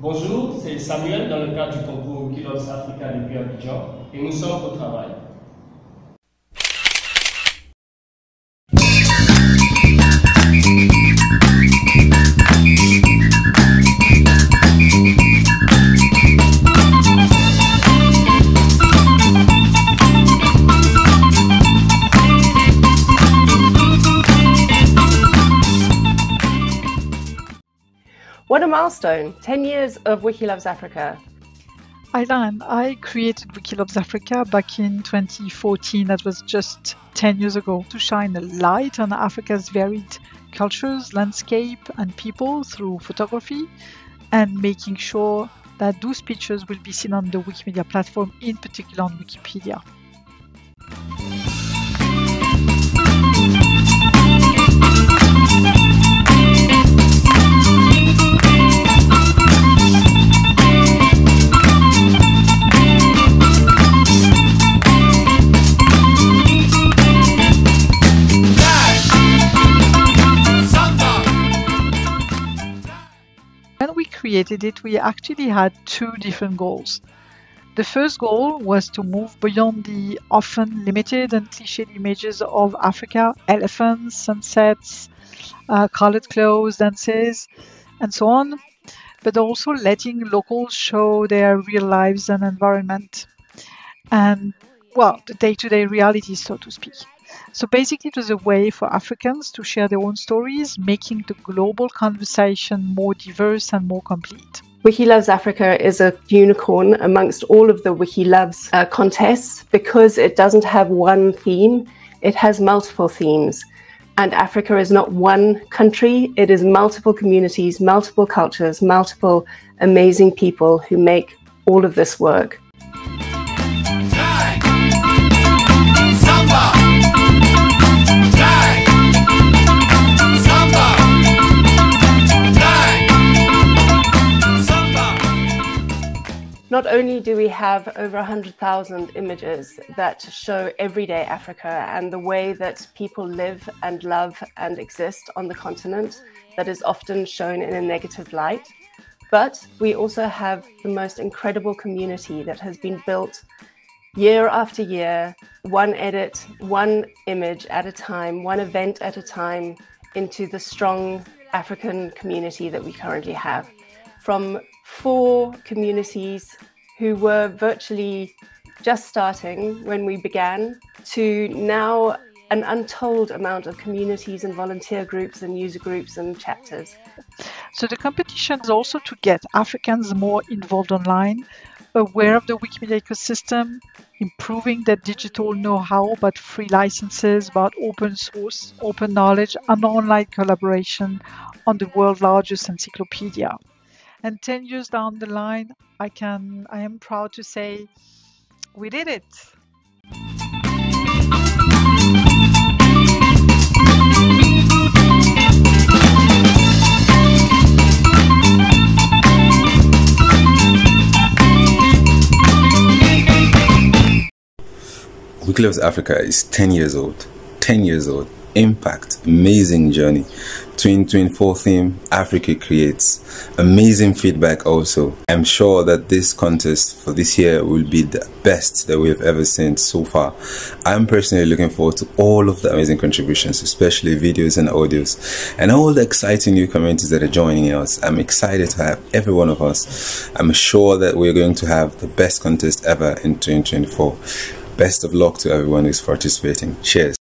Bonjour, c'est Samuel dans le cadre du concours Kilos Africa depuis Abidjan et nous sommes au travail. A milestone! 10 years of Wiki Loves Africa. Isla and, I created Wiki Loves Africa back in 2014, that was just 10 years ago, to shine a light on Africa's varied cultures, landscape, and people through photography, and making sure that those pictures will be seen on the Wikimedia platform, in particular on Wikipedia. We created it, we actually had two different goals. The first goal was to move beyond the often limited and cliched images of Africa elephants, sunsets, uh, colored clothes, dances, and so on, but also letting locals show their real lives and environment. And, well, the day to day reality, so to speak. So basically, it was a way for Africans to share their own stories, making the global conversation more diverse and more complete. Wiki Loves Africa is a unicorn amongst all of the Wiki Loves uh, contests because it doesn't have one theme, it has multiple themes. And Africa is not one country, it is multiple communities, multiple cultures, multiple amazing people who make all of this work. Not only do we have over 100,000 images that show everyday Africa and the way that people live and love and exist on the continent that is often shown in a negative light, but we also have the most incredible community that has been built year after year, one edit, one image at a time, one event at a time, into the strong African community that we currently have. From four communities who were virtually just starting when we began to now an untold amount of communities and volunteer groups and user groups and chapters. So the competition is also to get Africans more involved online, aware of the Wikimedia ecosystem, improving their digital know-how about free licenses, about open source, open knowledge, and online collaboration on the world's largest encyclopedia. And 10 years down the line, I can I am proud to say we did it. Wiki Loves Africa is 10 years old. 10 years old. Impact. Amazing journey. 2024 theme Africa creates. Amazing feedback also. I'm sure that this contest for this year will be the best that we have ever seen so far. I'm personally looking forward to all of the amazing contributions, especially videos and audios, and all the exciting new communities that are joining us. I'm excited to have every one of us. I'm sure that we're going to have the best contest ever in 2024. Best of luck to everyone who's participating. Cheers.